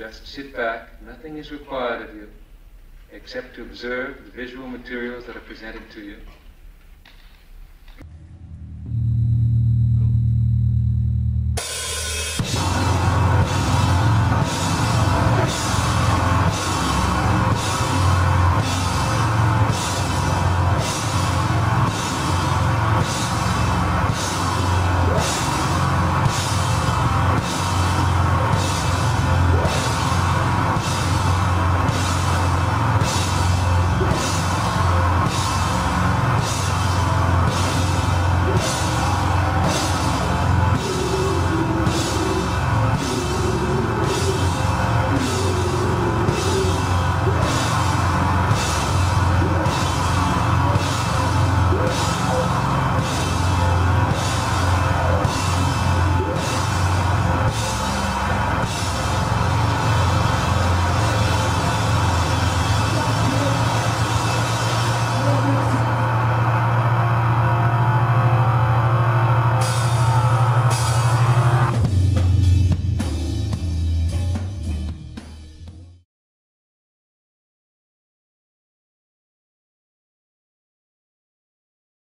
Just sit back. Nothing is required of you except to observe the visual materials that are presented to you.